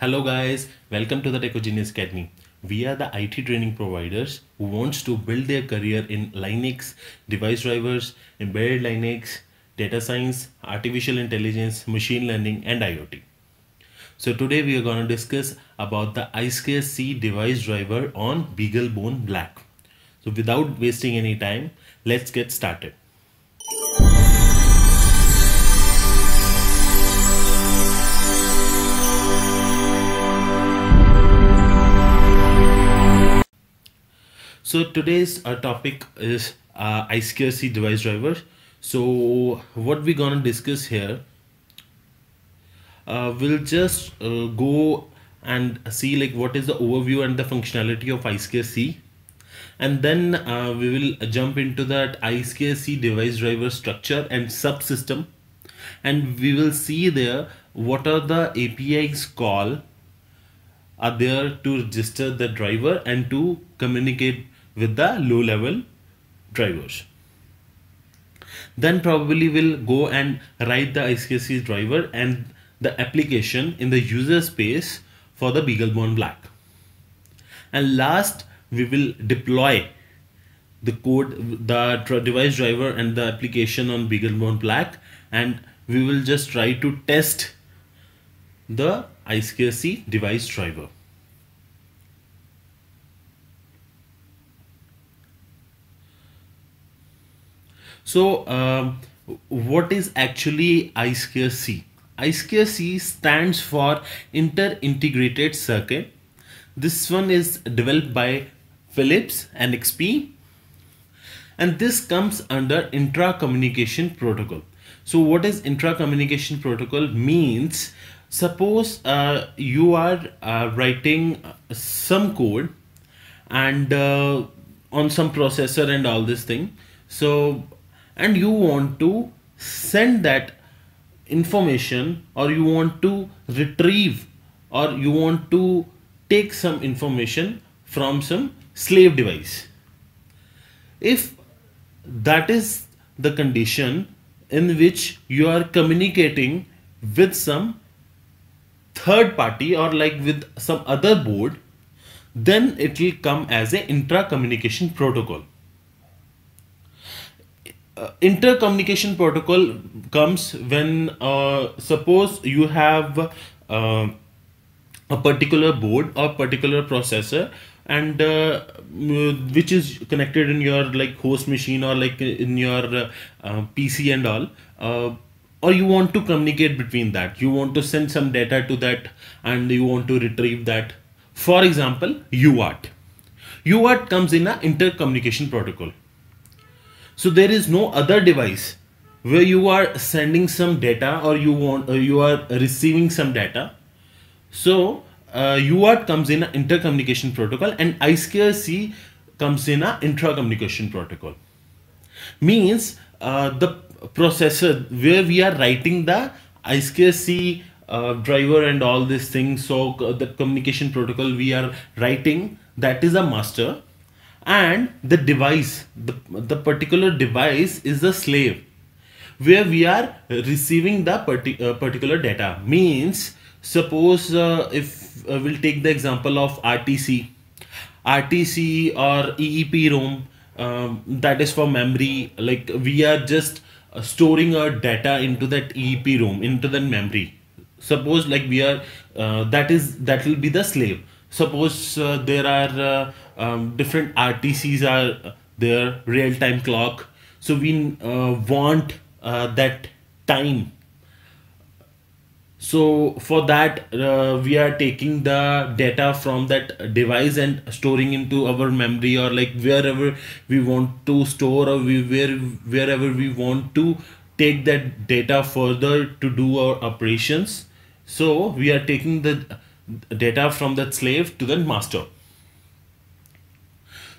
Hello guys, welcome to the Techogenius Academy. We are the IT training providers who wants to build their career in Linux, device drivers, embedded Linux, data science, artificial intelligence, machine learning and IoT. So today we are going to discuss about the I2C device driver on BeagleBone Black. So without wasting any time, let's get started. So today's uh, topic is uh, I2C device driver. So what we're gonna discuss here, uh, we'll just uh, go and see like what is the overview and the functionality of I2C and then uh, we will jump into that I2C device driver structure and subsystem and we will see there what are the APIs call are there to register the driver and to communicate with the low level drivers. Then probably we'll go and write the I2C driver and the application in the user space for the BeagleBone Black. And last we will deploy the code the device driver and the application on BeagleBone Black and we will just try to test the I2C device driver So um, what is actually I2C? I2C stands for Inter-Integrated Circuit. This one is developed by Philips and NXP and this comes under intra-communication protocol. So what is intra-communication protocol means suppose uh, you are uh, writing some code and uh, on some processor and all this thing so and you want to send that information or you want to retrieve or you want to take some information from some slave device. If that is the condition in which you are communicating with some third party or like with some other board then it will come as a intra communication protocol uh, intercommunication protocol comes when uh, suppose you have uh, a particular board or particular processor and uh, which is connected in your like host machine or like in your uh, pc and all uh, or you want to communicate between that. You want to send some data to that and you want to retrieve that. For example uart uart comes in a intercommunication protocol so there is no other device where you are sending some data or you want uh, you are receiving some data. So uh, UART comes in an intercommunication protocol and I2C comes in an intra-communication protocol. Means uh, the processor where we are writing the I2C uh, driver and all these things so uh, the communication protocol we are writing that is a master and the device the, the particular device is the slave where we are receiving the parti uh, particular data. Means suppose uh, if uh, we'll take the example of RTC RTC or EEPROM um, that is for memory. Like we are just uh, storing our data into that EEPROM into the memory. Suppose like we are uh, that is that will be the slave. Suppose uh, there are um, different RTCs are there real-time clock. So we uh, want uh, that time. So for that uh, we are taking the data from that device and storing into our memory or like wherever we want to store or we where wherever we want to take that data further to do our operations. So we are taking the data from that slave to the master.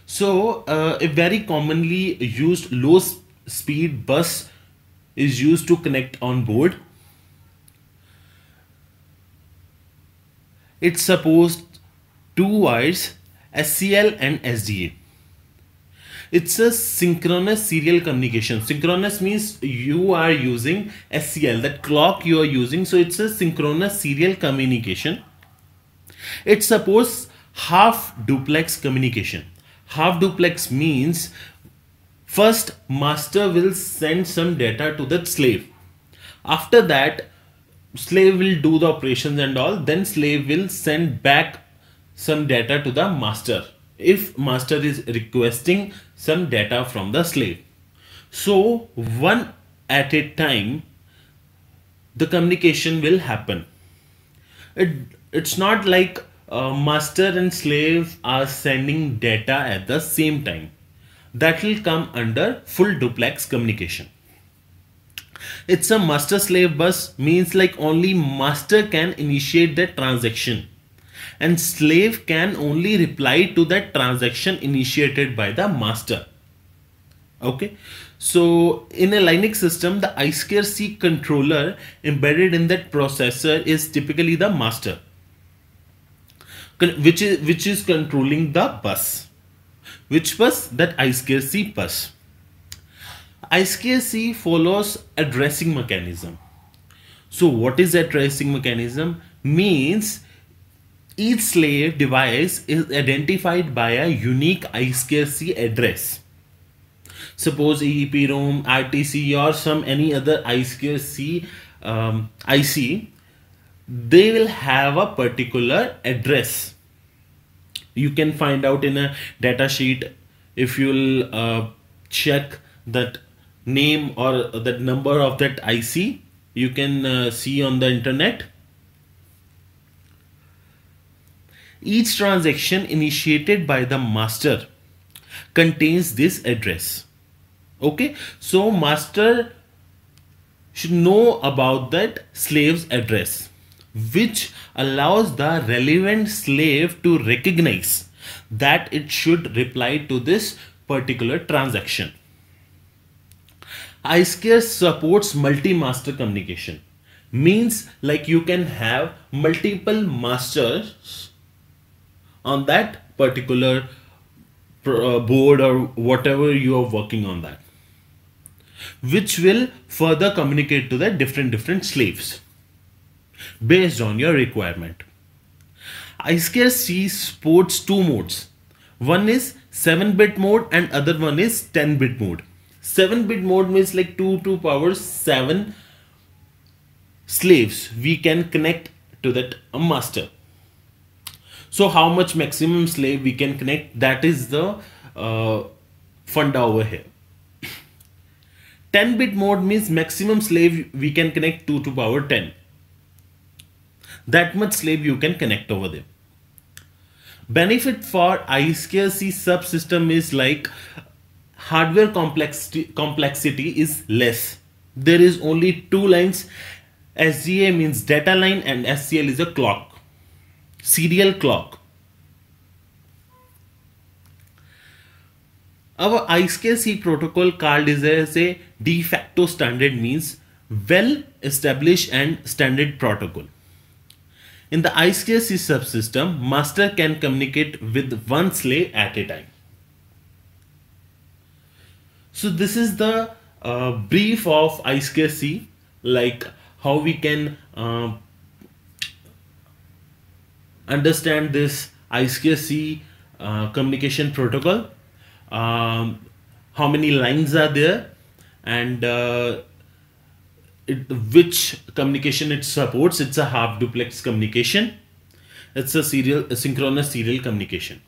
So uh, a very commonly used low speed bus is used to connect on board. It supports two wires SCL and SDA. It's a synchronous serial communication. Synchronous means you are using SCL, that clock you are using. So it's a synchronous serial communication It supports half duplex communication. Half duplex means first master will send some data to the slave. After that, slave will do the operations and all, then slave will send back some data to the master if master is requesting some data from the slave. So one at a time the communication will happen. It, it's not like uh, master and slave are sending data at the same time. That will come under full duplex communication. It's a master slave bus means like only master can initiate the transaction and slave can only reply to that transaction initiated by the master. Okay, so in a Linux system, the I2C controller embedded in that processor is typically the master, which is which is controlling the bus. Which bus? That I2C bus. I2C follows addressing mechanism. So what is addressing mechanism? Means each slave device is identified by a unique I2C address suppose EEPROM, RTC or some any other I2C um, IC, they will have a particular address. You can find out in a data sheet if you'll uh, check that name or that number of that IC you can uh, see on the internet. Each transaction initiated by the master contains this address okay so master should know about that slave's address which allows the relevant slave to recognize that it should reply to this particular transaction. I2C supports multi-master communication. Means like you can have multiple masters on that particular uh, board or whatever you are working on that which will further communicate to the different different slaves based on your requirement. I2C supports two modes. One is 7-bit mode and other one is 10-bit mode. 7-bit mode means like 2 to power 7 slaves we can connect to that master. So how much maximum slave we can connect that is the uh, funda over here. 10 bit mode means maximum slave we can connect 2 to power 10 that much slave you can connect over there. Benefit for I2C subsystem is like hardware complexity complexity is less. There is only two lines. SDA means data line and SCL is a clock. Serial clock. Our I2C protocol called is as a de facto standard means well established and standard protocol. In the I2C subsystem, master can communicate with one slave at a time. So this is the uh, brief of I2C, like how we can uh, understand this I2C uh, communication protocol um, how many lines are there and uh, it, which communication it supports it's a half duplex communication. It's a serial a synchronous serial communication.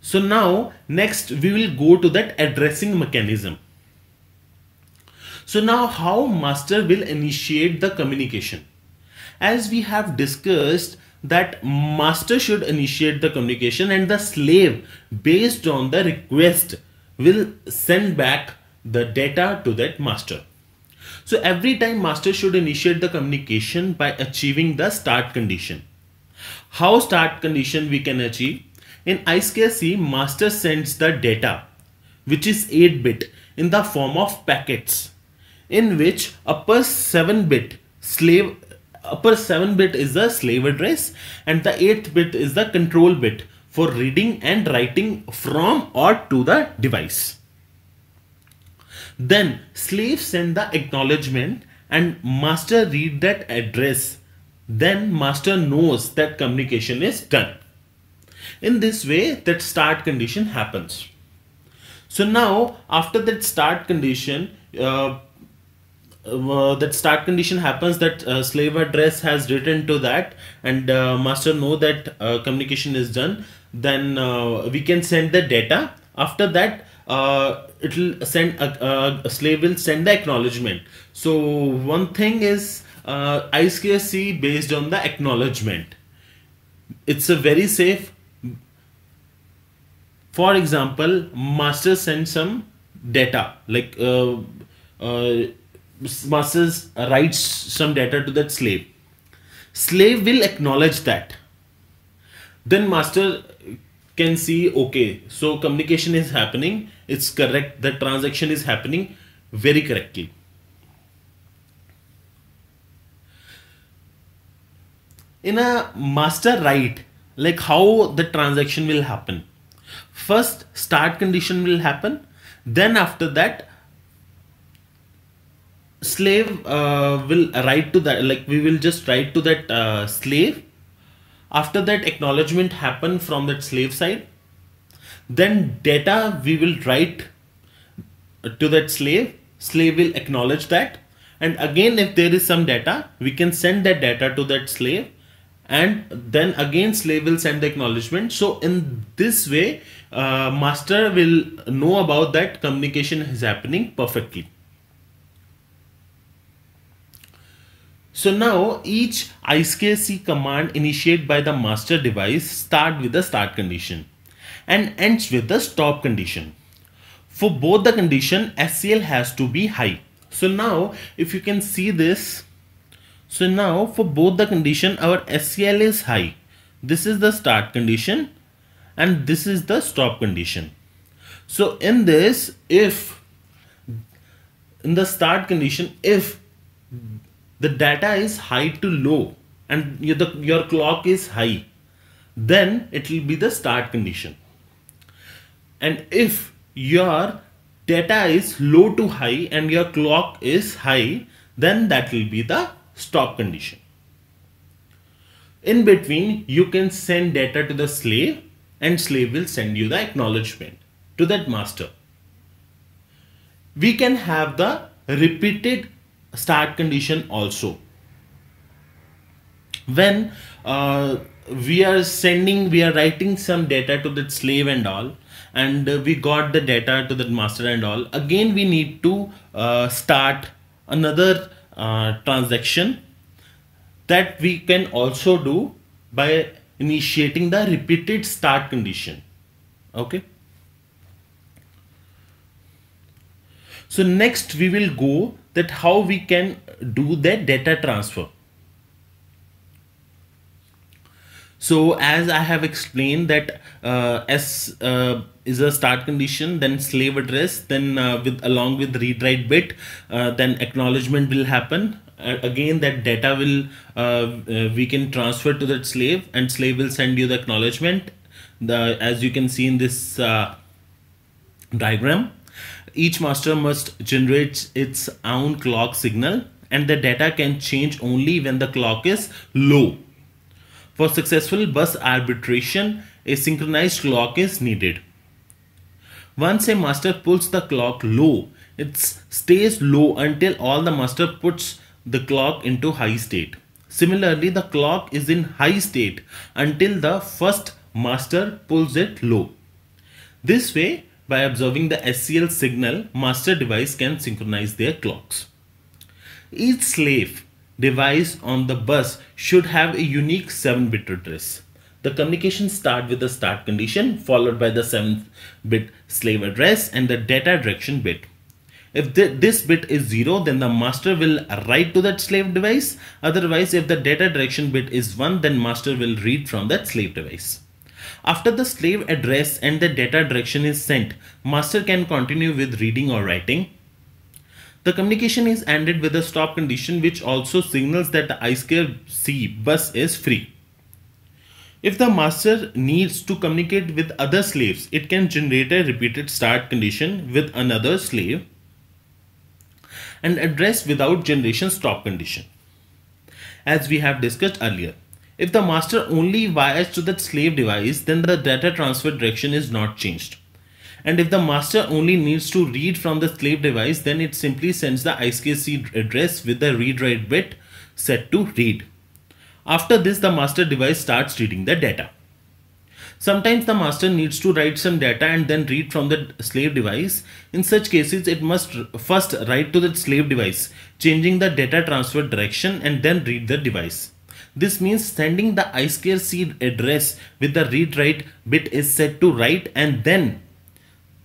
So now next we will go to that addressing mechanism. So now how master will initiate the communication? As we have discussed that master should initiate the communication and the slave based on the request will send back the data to that master. So every time master should initiate the communication by achieving the start condition. How start condition we can achieve? In I2C, master sends the data which is 8 bit in the form of packets in which upper 7 bit slave upper 7 bit is the slave address and the 8th bit is the control bit for reading and writing from or to the device. Then slave send the acknowledgement and master read that address then master knows that communication is done. In this way, that start condition happens. So now, after that start condition, uh, uh, that start condition happens that uh, slave address has written to that and uh, master know that uh, communication is done then uh, we can send the data after that uh, it will send a, a, slave will send the acknowledgement. So one thing is uh, based on the acknowledgement. It's a very safe for example master sends some data like master writes some data to that slave. Slave will acknowledge that. Then master can see okay so communication is happening it's correct. The transaction is happening very correctly. In a master write like how the transaction will happen. First start condition will happen. Then after that slave uh, will write to that like we will just write to that uh, slave. After that acknowledgement happen from that slave side then data we will write to that slave. Slave will acknowledge that. And again if there is some data we can send that data to that slave. And then again slave will send the acknowledgement. So in this way uh, master will know about that communication is happening perfectly. So now each I2C command initiated by the master device start with the start condition and ends with the stop condition. For both the condition SCL has to be high. So now if you can see this, so now for both the condition our SCL is high. This is the start condition and this is the stop condition. So in this if in the start condition if the data is high to low and your, the, your clock is high, then it will be the start condition. And if your data is low to high and your clock is high, then that will be the stop condition. In between, you can send data to the slave and slave will send you the acknowledgement to that master. We can have the repeated start condition also when uh, we are sending we are writing some data to that slave and all and uh, we got the data to the master and all. Again we need to uh, start another uh, transaction that we can also do by initiating the repeated start condition. Okay? So next we will go that how we can do that data transfer. So as I have explained that uh, S uh, is a start condition, then slave address, then uh, with along with read write bit, uh, then acknowledgement will happen. Uh, again, that data will uh, we can transfer to that slave, and slave will send you the acknowledgement. The as you can see in this diagram, each master must generate its own clock signal and the data can change only when the clock is low. For successful bus arbitration, a synchronized clock is needed. Once a master pulls the clock low, it stays low until all the master puts the clock into high state. Similarly, the clock is in high state until the first master pulls it low. This way, by observing the SCL signal, master device can synchronize their clocks. Each slave device on the bus should have a unique 7-bit address. The communication start with the start condition followed by the 7th bit slave address and the data direction bit. If the, this bit is 0 then the master will write to that slave device. Otherwise if the data direction bit is 1 then master will read from that slave device. After the slave address and the data direction is sent, master can continue with reading or writing. The communication is ended with a stop condition which also signals that the I2C bus is free. If the master needs to communicate with other slaves, it can generate a repeated start condition with another slave and address without generation stop condition. as we have discussed earlier. If the master only wires to the slave device, then the data transfer direction is not changed. And if the master only needs to read from the slave device, then it simply sends the I2C address with the read write bit set to read. After this, the master device starts reading the data. Sometimes the master needs to write some data and then read from the slave device. In such cases, it must first write to the slave device, changing the data transfer direction and then read the device. This means sending the I2C address with the read write bit is set to write and then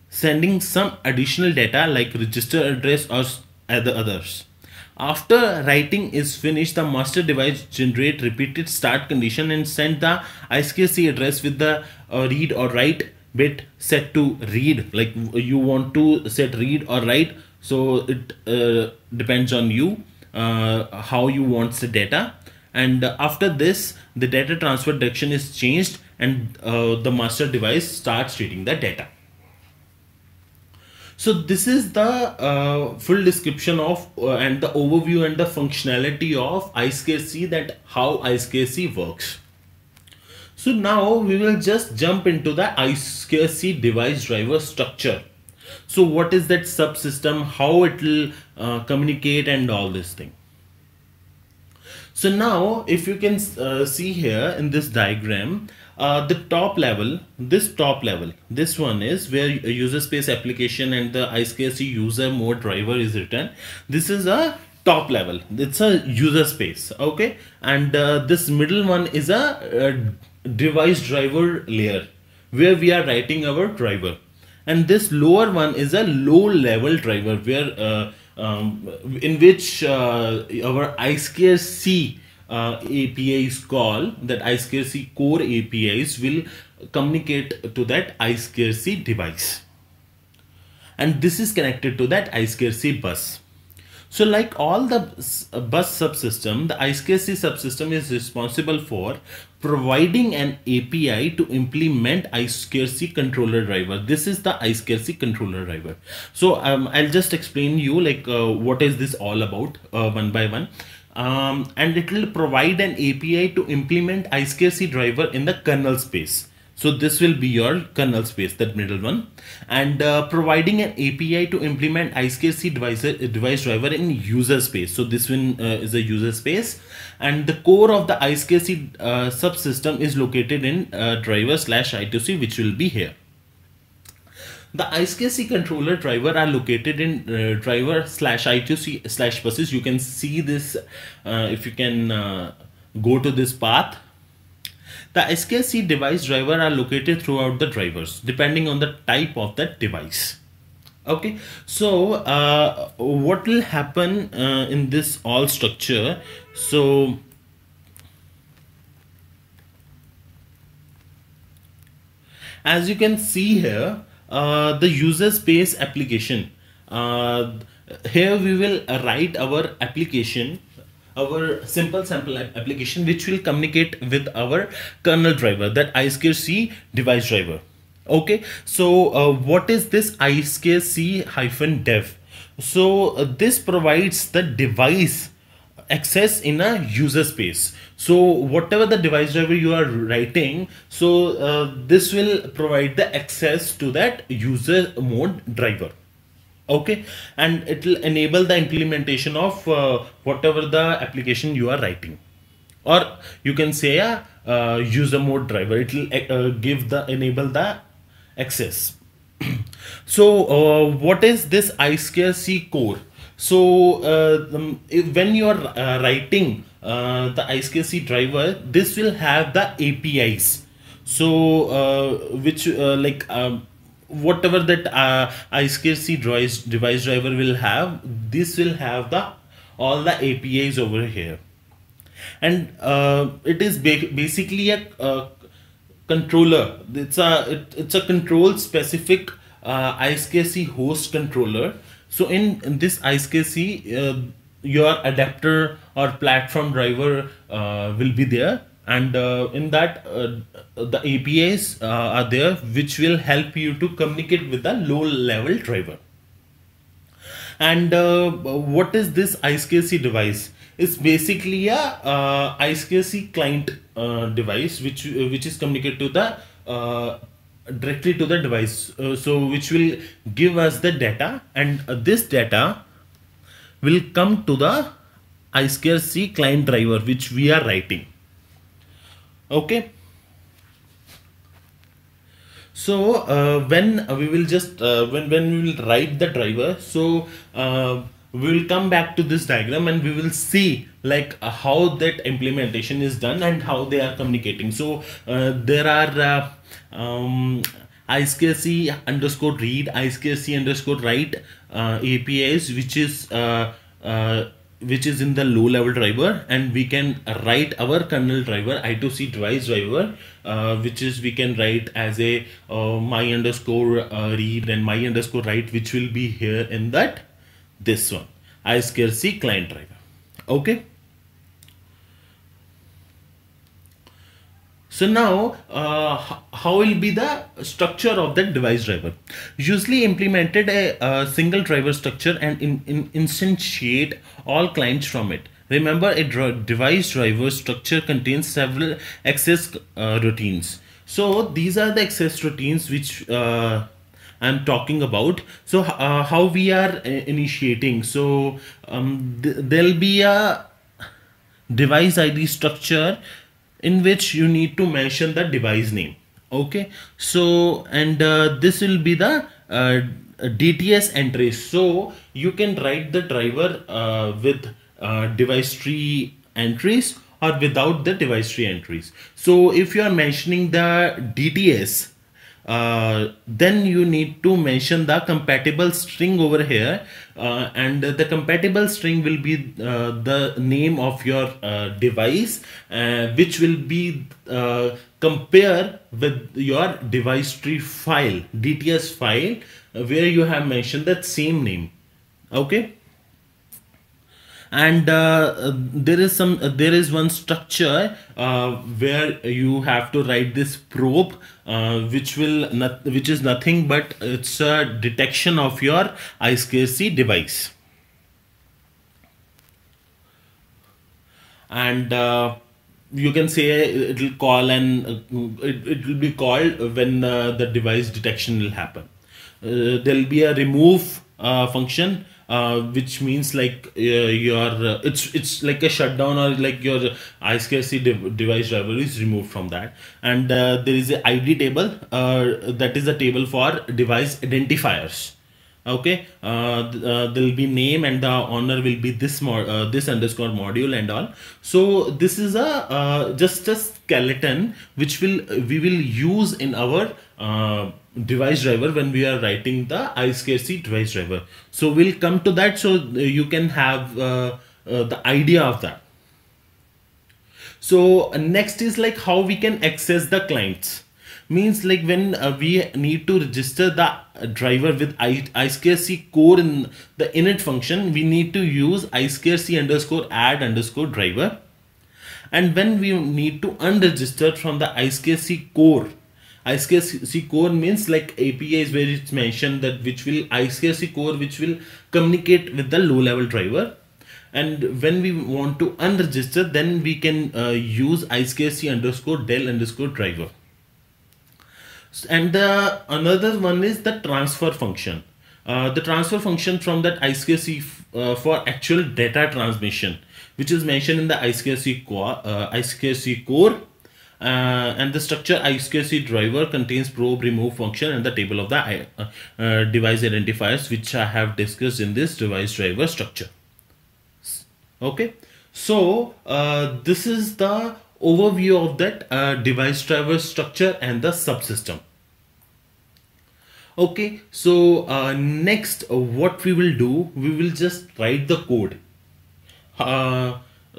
sending some additional data like register address or other others. After writing is finished, the master device generate repeated start condition and send the I2C address with the uh, read or write bit set to read. Like you want to set read or write, so it uh, depends on you uh, how you want the data. And after this, the data transfer direction is changed and uh, the master device starts reading the data. So this is the uh, full description of uh, and the overview and the functionality of I2C that how I2C works. So now we will just jump into the I2C device driver structure. So what is that subsystem, how it will uh, communicate and all this thing. So now if you can uh, see here in this diagram, uh, the top level, this top level, this one is where user space application and the I2C user mode driver is written. This is a top level. It's a user space. Okay. And uh, this middle one is a, a device driver layer where we are writing our driver. And this lower one is a low level driver where uh, um, in which uh, our I2C uh, APIs call that I2C core APIs will communicate to that I2C device. And this is connected to that I2C bus. So like all the bus subsystem, the I2C subsystem is responsible for providing an API to implement I2C controller driver. This is the I2C controller driver. So um, I'll just explain you like uh, what is this all about uh, one by one um, and it will provide an API to implement I2C driver in the kernel space. So this will be your kernel space, that middle one, and uh, providing an API to implement I2C device, device driver in user space. So this one uh, is a user space, and the core of the I2C uh, subsystem is located in uh, driver slash I2C, which will be here. The I2C controller driver are located in uh, driver slash I2C slash buses. You can see this uh, if you can uh, go to this path. The I2C device driver are located throughout the drivers depending on the type of that device. Okay, so uh, what will happen uh, in this all structure? So as you can see here uh, the user space application. Uh, here we will write our application our simple sample application which will communicate with our kernel driver that I2C device driver. Okay? So uh, what is this I2C hyphen dev? So uh, this provides the device access in a user space. So whatever the device driver you are writing so uh, this will provide the access to that user mode driver. Okay? And it will enable the implementation of uh, whatever the application you are writing. Or you can say a uh, user mode driver. It will uh, give the enable the access. So uh, what is this I2C core so uh, um, when you are uh, writing uh, the I2C driver, this will have the APIs. So uh, which uh, like um, whatever that uh, I2C device, device driver will have, this will have the all the APIs over here. And it is ba basically a, controller. It's a it, it's a control specific I2C host controller so in, in this I2C, uh, your adapter or platform driver uh, will be there and uh, in that uh, the APIs uh, are there which will help you to communicate with the low level driver. And uh, what is this I2C device? it's basically a uh, I2C client device which which is communicated to the directly to the device uh, so which will give us the data and uh, this data will come to the I2C client driver which we are writing. Okay? So uh, when we will just uh, when when we will write the driver so uh, we will come back to this diagram and we will see like uh, how that implementation is done and how they are communicating. So uh, there are uh, um, I2C underscore read I2C underscore write uh, APIs which is uh, uh, which is in the low level driver. And we can write our kernel driver i2c device driver uh, which is we can write as a uh, my underscore uh, read and my underscore write which will be here in that this one I2C client driver okay So now, uh, how will be the structure of that device driver? Usually implemented a, a single driver structure and in, in instantiate all clients from it. Remember, a device driver structure contains several access uh, routines. So these are the access routines which uh, I'm talking about. So uh, how we are uh, initiating. So um, th there'll be a device ID structure in which you need to mention the device name okay so and uh, this will be the uh, DTS entries so you can write the driver uh, with uh, device tree entries or without the device tree entries so if you are mentioning the DTS uh, then you need to mention the compatible string over here uh, and the compatible string will be uh, the name of your uh, device uh, which will be compare with your device tree file DTS file where you have mentioned that same name. Okay and uh, there is some uh, there is one structure uh, where you have to write this probe uh, which will not which is nothing but it's a detection of your I2C device. And uh, you can say it will call and uh, it, it will be called when the device detection will happen. There will be a remove function uh, which means like uh, your uh, it's it's like a shutdown or like your I2C de device driver is removed from that. And uh, there is a ID table uh, that is a table for device identifiers. Okay? Uh, there will be name and the owner will be this mod this underscore module and all. So this is a just a skeleton which will we will use in our device driver when we are writing the I2C device driver. So we'll come to that so you can have uh, uh, the idea of that. So uh, next is like how we can access the clients means like when uh, we need to register the driver with I I2C core in the init function we need to use I2C underscore add underscore driver and when we need to unregister from the I2C core I2C core means like API is where it's mentioned that which will I2C core which will communicate with the low level driver. And when we want to unregister then we can uh, use I2C underscore del underscore driver. And the another one is the transfer function. Uh, the transfer function from that I2C uh, for actual data transmission which is mentioned in the I2C core, uh, I2C core uh, and the structure I2C driver contains probe remove function and the table of the uh, uh, device identifiers which I have discussed in this device driver structure. Okay, so uh, this is the overview of that uh, device driver structure and the subsystem. Okay, so uh, next what we will do, we will just write the code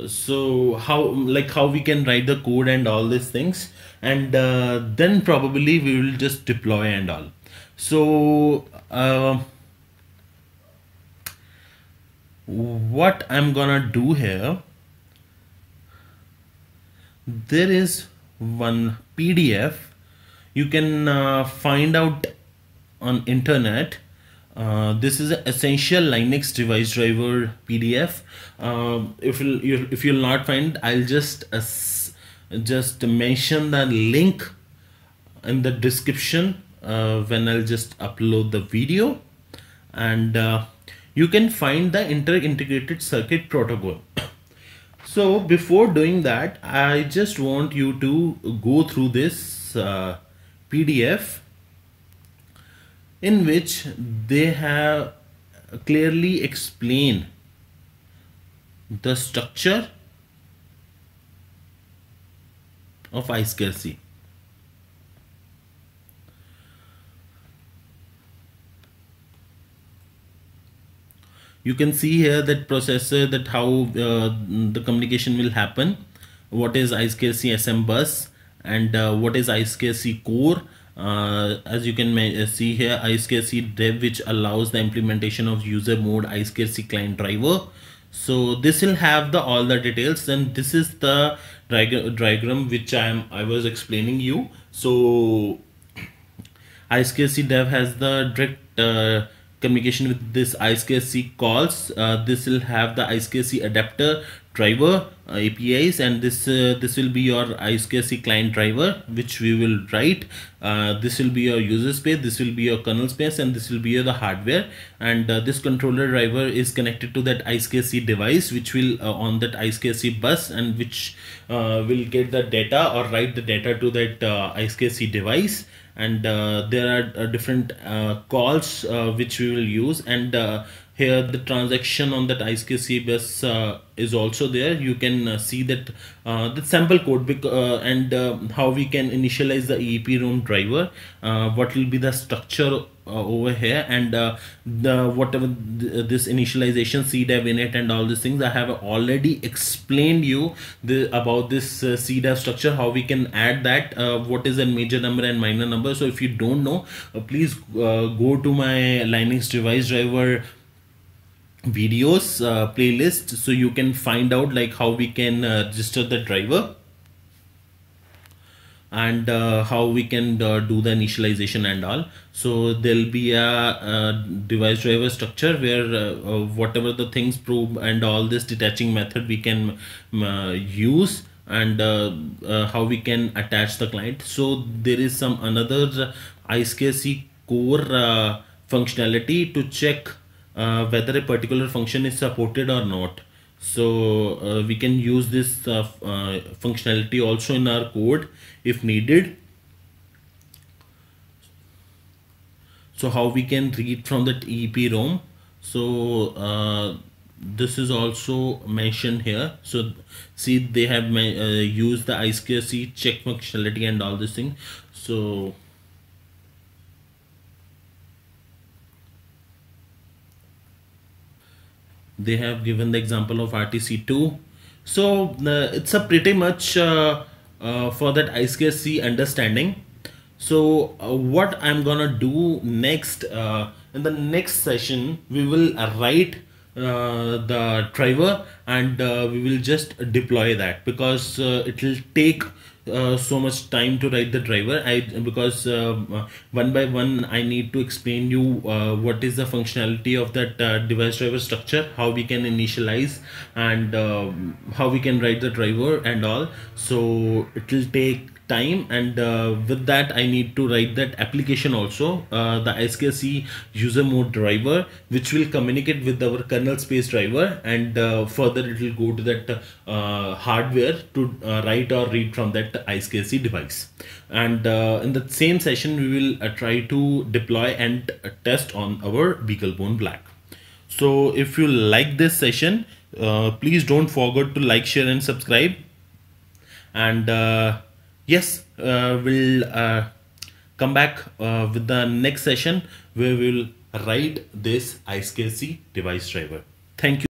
so how like how we can write the code and all these things. And uh, then probably we will just deploy and all. So uh, what I'm gonna do here there is one PDF you can uh, find out on internet uh, this is an essential Linux device driver PDF. Uh, if you if you'll not find, I'll just uh, just mention the link in the description uh, when I'll just upload the video, and uh, you can find the inter-integrated circuit protocol. so before doing that, I just want you to go through this PDF in which they have clearly explained the structure of I2C. You can see here that processor that how uh, the communication will happen. What is I2C SM bus and uh, what is I2C core uh, as you can uh, see here I2C dev which allows the implementation of user mode I2C client driver. So this will have the all the details and this is the diagram which I am I was explaining you. So I2C dev has the direct uh, communication with this I2C calls. Uh, this will have the I2C adapter driver uh, APIs and this uh, this will be your I2C client driver which we will write. Uh, this will be your user space this will be your kernel space and this will be your the hardware. And uh, this controller driver is connected to that I2C device which will uh, on that I2C bus and which uh, will get the data or write the data to that uh, I2C device. And there are different calls which we will use. And here the transaction on that I2C bus uh, is also there. You can uh, see that uh, the sample code uh, and uh, how we can initialize the EEPROM driver uh, what will be the structure over here and the whatever th this initialization CDEV init and all these things. I have already explained you the about this uh, structure how we can add that what is a major number and minor number. So if you don't know please go to my Linux device driver videos uh, playlist so you can find out like how we can uh, register the driver and uh, how we can uh, do the initialization and all. So there'll be a, a device driver structure where uh, uh, whatever the things probe and all this detaching method we can use and how we can attach the client. So there is some another I2C core functionality to check uh, whether a particular function is supported or not. So uh, we can use this uh, uh functionality also in our code if needed. So how we can read from that EEPROM so uh, this is also mentioned here. So see they have uh, used the I2C check functionality and all this thing. So they have given the example of RTC2 so uh, it's a pretty much uh, uh, for that I2C understanding. So uh, what I'm gonna do next uh, in the next session we will write the driver and we will just deploy that. Because it will take uh, so much time to write the driver. I because uh, one by one I need to explain you uh, what is the functionality of that uh, device driver structure how we can initialize and um, how we can write the driver and all. So it will take time and uh, with that I need to write that application also uh, the I2C user mode driver which will communicate with our kernel space driver and uh, further it will go to that uh, hardware to uh, write or read from that I2C device. And uh, in the same session we will try to deploy and test on our BeagleBone Black. So if you like this session please don't forget to like share and subscribe. And yes uh, we'll uh, come back uh, with the next session where we'll write this I2C device driver. Thank you